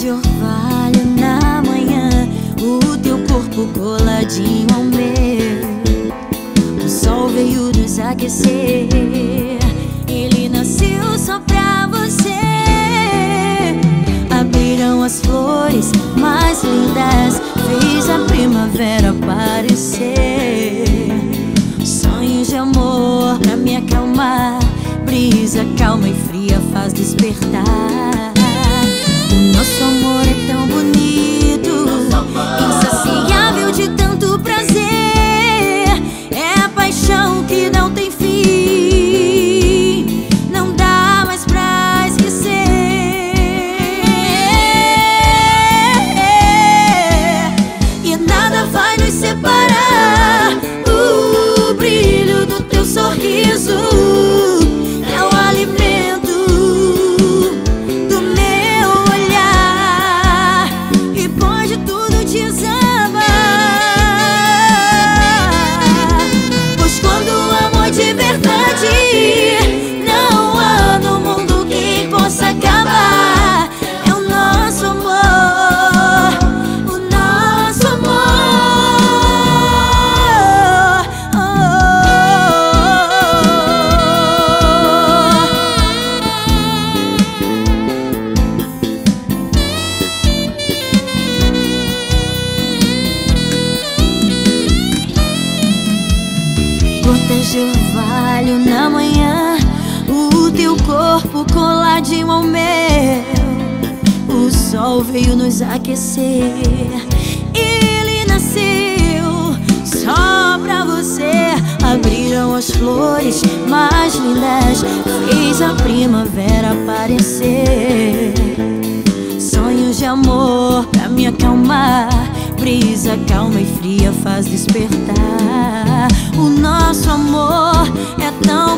de orvalho na manhã, o teu corpo coladinho ao meu. O sol veio nos aquecer, ele nasceu só pra você. Abriram as flores mais lindas, fez a primavera aparecer. Sonhos de amor pra me acalmar, brisa calma e fria faz despertar. Nada vai nos separar. O brilho do teu sorriso Gotas de orvalho na manhã, o teu corpo coladinho ao meu. O sol veio nos aquecer, ele nasceu só pra você. Abriram as flores mais lindas, fez a primavera aparecer. Sonhos de amor pra me acalmar. Brisa calma e fria faz despertar. O nosso amor é tão